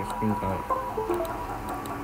です今回。